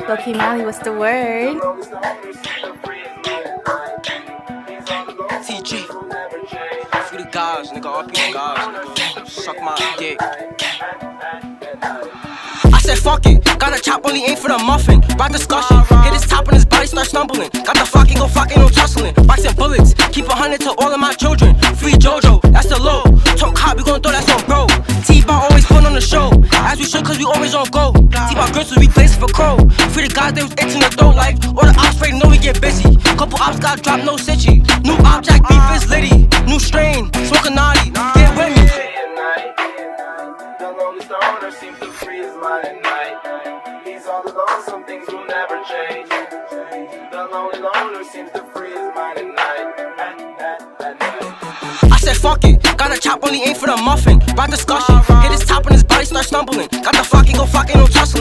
Loki Mally, what's the word? TG. Free the guys, nigga. RP guys, nigga. Suck my dick. I said fuck it, got a chop only aim for the muffin. Brought discussion, hit his top and his body, start stumbling. Got the fucking go fucking no tussling. Boxing bullets, keep a hundred to all of my children. Free JoJo, that's the low. Talk hot, we gon' throw that some bro. T-Bar always put on the show, as we should cause we always on go. T-Bar girls we place for crow. Free the guys that was itching the throat like, all the ops ready know we get busy. Couple ops got dropped, no city. New object, beef is litty. New strain, smoke a naughty, get with me. Seems to free his mind at night. He's all alone, some things will never change. The lonely loner seems to free his mind at night. I said fuck it, got a chop only aim for the muffin. Brought discussion, hit his top on his body, start stumbling. Got the fucking go fucking no tussling.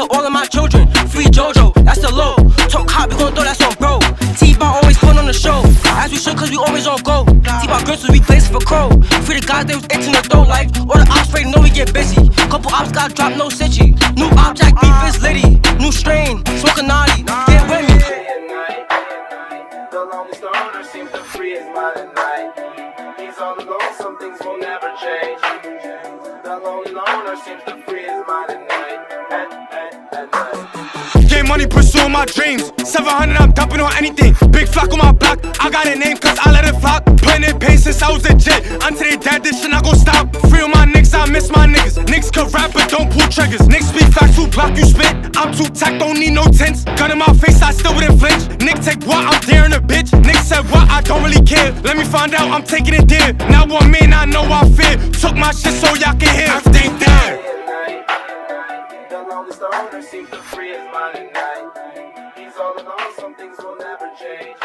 To all of my children. Free JoJo, that's the low. Talk hot, we gon' throw that some bro. T-Bar always put on the show, as we should cause we always on go. T-Bar girls we place for crow. Free the guys that was itching the throat like, all the ops ready know we get busy. Couple ops got dropped, no city. New object, beef is litty. New strain, smoke a naughty, get with me. Some things will never change. The lonely loner seems to free his mind at night. At, at, at night. Get money, pursuing my dreams. 700, I'm dumping on anything. Big flock on my block. I got a name cause I let it flock. Putting in pain since I was a. Until they dead, this shit not gon' stop. Free on my niggas, I miss my niggas. Niggas can rap, but don't pull triggers. Niggas speak facts, who block you spit. I'm too tack, don't need no tents. Gun in my face, I still wouldn't flinch. Nick take what? I'm daring a bitch. Nick said what? I don't really care. Let me find out, I'm taking it there. Now one man, I know I fear. Took my shit so y'all can hear. Everything night. He's all alone, some things will never change.